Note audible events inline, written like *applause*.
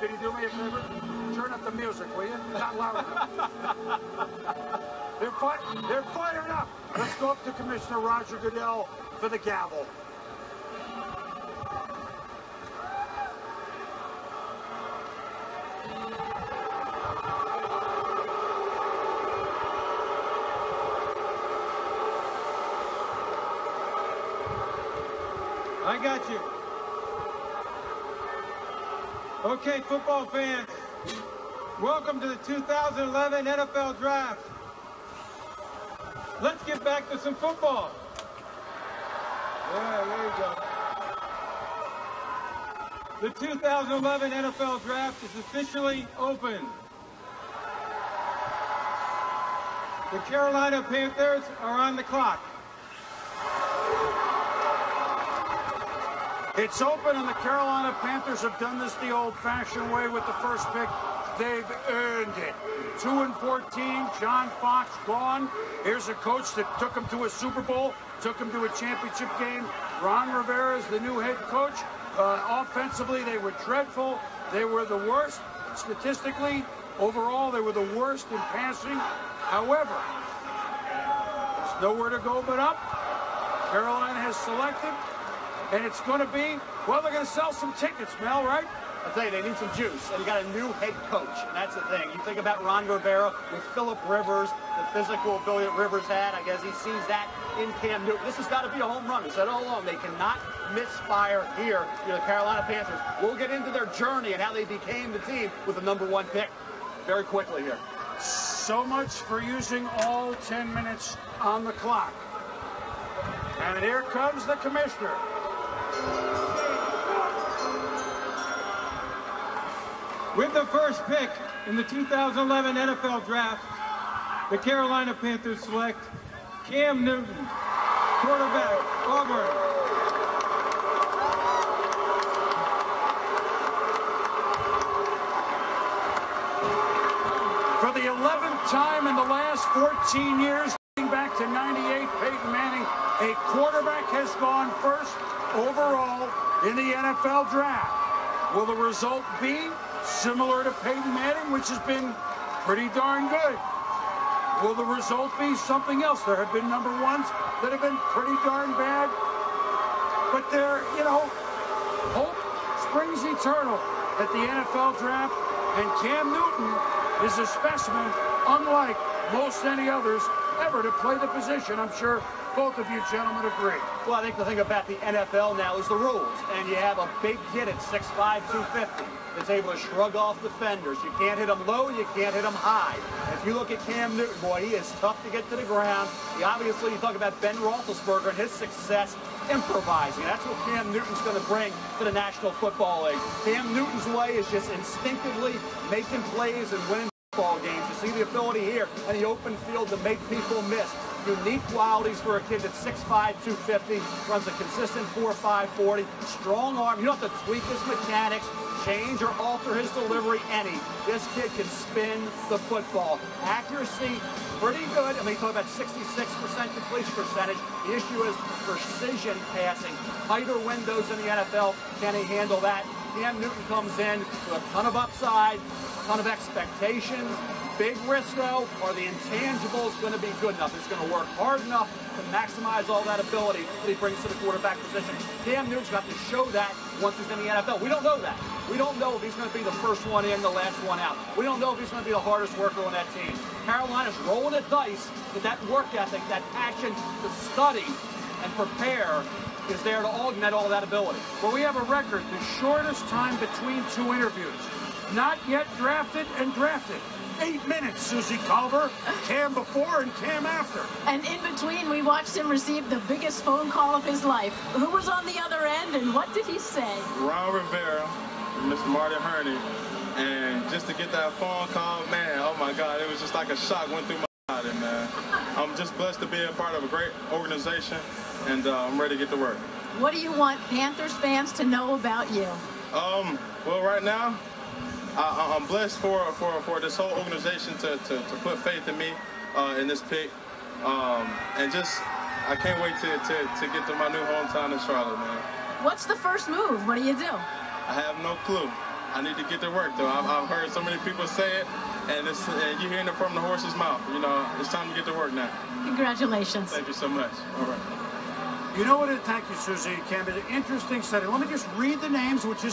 Can you do me a favor? Turn up the music, will you? *laughs* Not loud enough. They're, fi- they're fired up. Let's go up to Commissioner Roger Goodell for the gavel. I got you. Okay, football fans, welcome to the 2011 NFL Draft. Let's get back to some football. Yeah, there you go. The 2011 NFL Draft is officially open. The Carolina Panthers are on the clock. It's open, and the Carolina Panthers have done this the old-fashioned way with the first pick. They've earned it. 2 and 14, John Fox gone. Here's a coach that took him to a Super Bowl, took him to a championship game. Ron Rivera is the new head coach. Uh, offensively, they were dreadful. They were the worst. Statistically, overall, they were the worst in passing. However, there's nowhere to go but up. Carolina has selected, and it's going to be, well, they're going to sell some tickets, Mel, right? I tell you, they need some juice, and you got a new head coach, and that's the thing. You think about Ron Rivera with Philip Rivers, the physical ability that Rivers had. I guess he sees that in Cam Newton. This has got to be a home run. We said all along they cannot misfire here. You know, the Carolina Panthers. We'll get into their journey and how they became the team with the number one pick very quickly here. So much for using all 10 minutes on the clock. And here comes the commissioner. With the first pick in the 2011 NFL Draft, the Carolina Panthers select Cam Newton, quarterback, Auburn. For the 11th time in the last 14 years, back to 98, Peyton Manning, a quarterback has gone first overall in the NFL draft. Will the result be similar to Peyton Manning, which has been pretty darn good? Will the result be something else? There have been number ones that have been pretty darn bad. But there, you know, hope springs eternal at the NFL draft, and Cam Newton is a specimen unlike most any others ever to play the position. I'm sure both of you gentlemen agree. Well, I think the thing about the NFL now is the rules. And you have a big kid at 6'5", 250 that's able to shrug off defenders. You can't hit him low, you can't hit him high. If you look at Cam Newton, boy, he is tough to get to the ground. He obviously, you talk about Ben Roethlisberger and his success improvising. That's what Cam Newton's going to bring to the National Football League. Cam Newton's way is just instinctively making plays and winning football games. You see the ability here in the open field to make people miss unique qualities for a kid that's 6'5", 250, runs a consistent 4'5", 40, strong arm. You don't have to tweak his mechanics, change or alter his delivery any. This kid can spin the football. Accuracy, pretty good. I mean, talk about 66% completion percentage. The issue is precision passing. Tighter windows in the NFL. Can he handle that? Cam Newton comes in with a ton of upside, a ton of expectations. Big risk, though, are the intangibles going to be good enough? It's going to work hard enough to maximize all that ability that he brings to the quarterback position. Cam Newton's got to show that once he's in the NFL. We don't know that. We don't know if he's going to be the first one in, the last one out. We don't know if he's going to be the hardest worker on that team. Carolina's rolling the dice that that work ethic, that passion to study and prepare is there to augment all that ability. Well, we have a record, the shortest time between two interviews. Not yet drafted and drafted. Eight minutes, Suzy Kolber. Cam before and Cam after. And in between, we watched him receive the biggest phone call of his life. Who was on the other end and what did he say? Ron Rivera, Mr. Marty Hurney. And just to get that phone call, man, oh my God, it was just like a shock went through my body, man. I'm just blessed to be a part of a great organization, and uh, I'm ready to get to work. What do you want Panthers fans to know about you? Um, well, right now, I, I'm blessed for, for, for this whole organization to, to, to put faith in me uh, in this pick. Um, and just, I can't wait to, to, to get to my new hometown in Charlotte, man. What's the first move? What do you do? I have no clue. I need to get to work, though. I've, I've heard so many people say it, and, it's, and you're hearing it from the horse's mouth. You know, it's time to get to work now. Congratulations. Thank you so much. All right. You know what? Thank you, Suzy. Cam, it's an interesting study. Let me just read the names, which is